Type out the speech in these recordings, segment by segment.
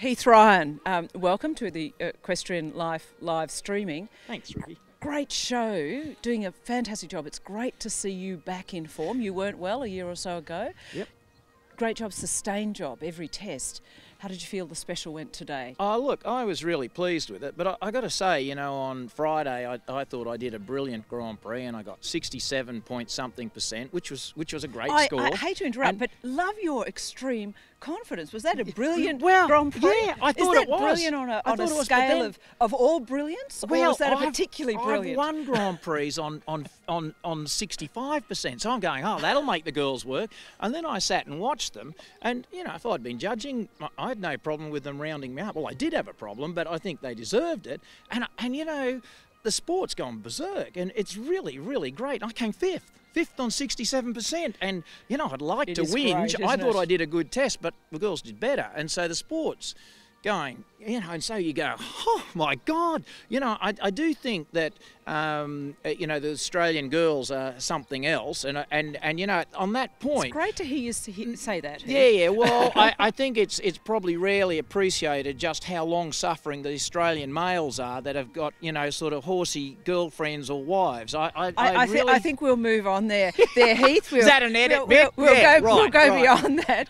Heath Ryan, um, welcome to the Equestrian Life live streaming. Thanks, Ricky. Great show, doing a fantastic job. It's great to see you back in form. You weren't well a year or so ago. Yep. Great job, sustained job, every test. How did you feel the special went today? Oh, look, I was really pleased with it. But I, I got to say, you know, on Friday, I, I, thought I did a brilliant Grand Prix, and I got 67 point something percent, which was which was a great I, score. I hate to interrupt, and but love your extreme confidence. Was that a brilliant well, Grand Prix? Yeah, I thought Is that it was. brilliant on a, on a was, scale of, of all brilliance? Well, or was that I've, particularly brilliant? I've won Grand Prix on, on, on, on 65%. So I'm going, oh, that'll make the girls work. And then I sat and watched them. And, you know, if I'd been judging, I had no problem with them rounding me up. Well, I did have a problem, but I think they deserved it. And, and you know, the sport's gone berserk. And it's really, really great. I came fifth fifth on 67%. And, you know, I'd like it to whinge. Great, I thought it? I did a good test, but the girls did better. And so the sports going, you know, and so you go, oh my God, you know, I, I do think that, um, uh, you know, the Australian girls are something else, and and and you know, on that point, it's great to hear you say that. Yeah, yeah. Well, I, I think it's it's probably rarely appreciated just how long suffering the Australian males are that have got you know sort of horsey girlfriends or wives. I I, I, I, really... th- I think we'll move on there. There, Heath. We'll, Is that an edit? We'll, we'll, we'll yeah, go. Right, we'll go right. beyond that.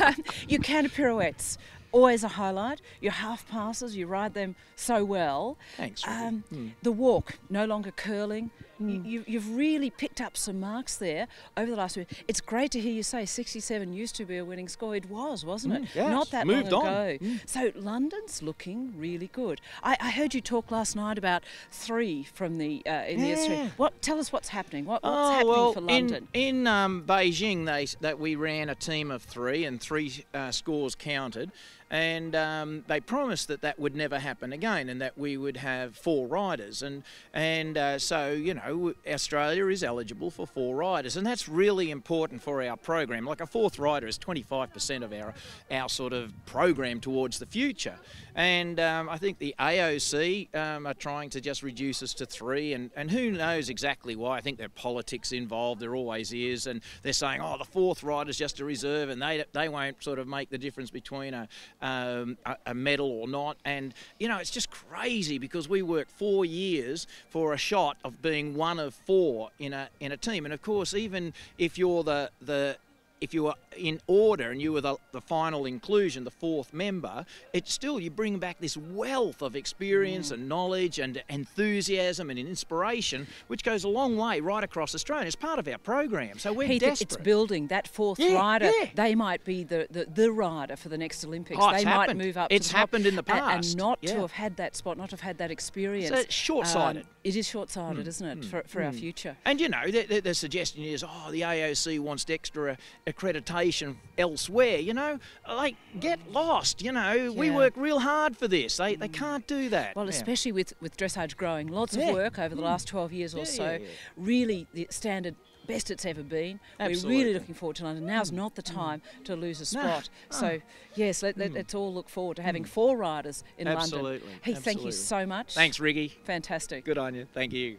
Um, you can pirouettes always a highlight. Your half passes, you ride them so well. Thanks. Um, mm. The walk, no longer curling. Mm. You, have really picked up some marks there over the last week. It's great to hear you say 67 used to be a winning score. It was, wasn't it? Mm, yes. Not that Moved long on. ago. Mm. So London's looking really good. I, I, heard you talk last night about three from the uh, in yeah. the Australia. What? Tell us what's happening. What, what's oh, happening well, for London? In, in um, Beijing, they that we ran a team of three and three uh, scores counted and um, they promised that that would never happen again, and that we would have four riders, and and uh, so you know Australia is eligible for four riders, and that's really important for our program. Like a fourth rider is 25% of our our sort of program towards the future, and um, I think the AOC um, are trying to just reduce us to three, and and who knows exactly why? I think there's politics involved. There always is, and they're saying, oh, the fourth rider's just a reserve, and they they won't sort of make the difference between a um, a, a, medal or not. And, you know, it's just crazy because we worked four years for a shot of being one of four in a, in a team. And, of course, even if you're the, the if you were in order and you were the, the, final inclusion, the fourth member, it's still you bring back this wealth of experience mm. and knowledge and enthusiasm and inspiration, which goes a long way right across Australia. It's part of our program, so we're Heath, desperate. It's building that fourth yeah, rider. Yeah. They might be the, the, the, rider for the next Olympics. Oh, they might move up. It's happened in the past, and, and not yeah. to have had that spot, not to have had that experience. So it's short-sighted. Um, it is short-sighted, mm. isn't it, mm. for, for our future? And you know, the, the, the, suggestion is, oh, the AOC wants extra accreditation elsewhere. You know, like get lost. You know, yeah. we work real hard for this. They, they can't do that. Well, yeah. especially with with dressage growing, lots yeah. of work over the mm. last 12 years or so. Really, the standard best it's ever been. Absolutely. We're really looking forward to London. Now's mm. not the time mm. to lose a spot. No. So, yes, let, mm. us all look forward to having four riders in Absolutely. London. Hey, Absolutely. thank you so much. Thanks, Ricky. Fantastic. Good on you. Thank you.